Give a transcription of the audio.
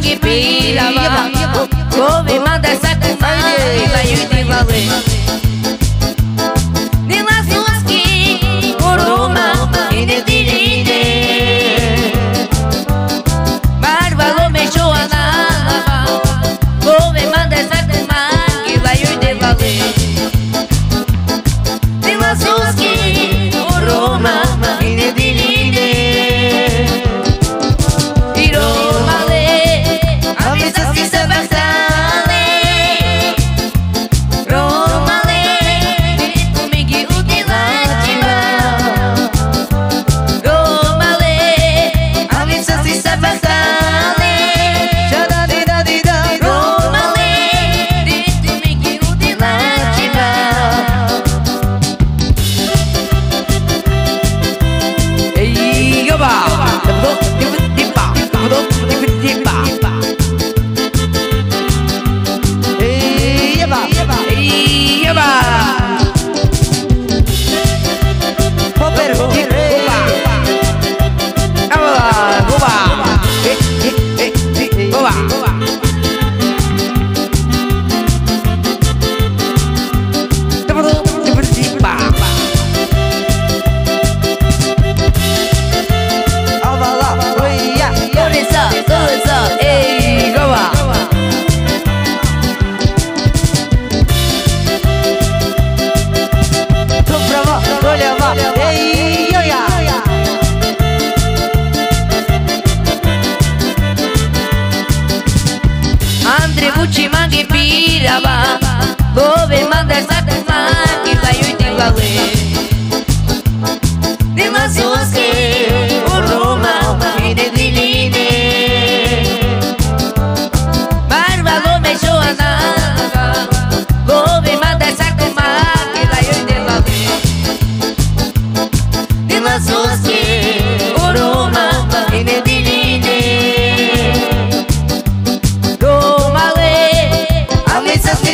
mangue pila, come manda essa comida e vai de valente. boca, eu vou kuchi magi piraba, bobe mandar satan It's a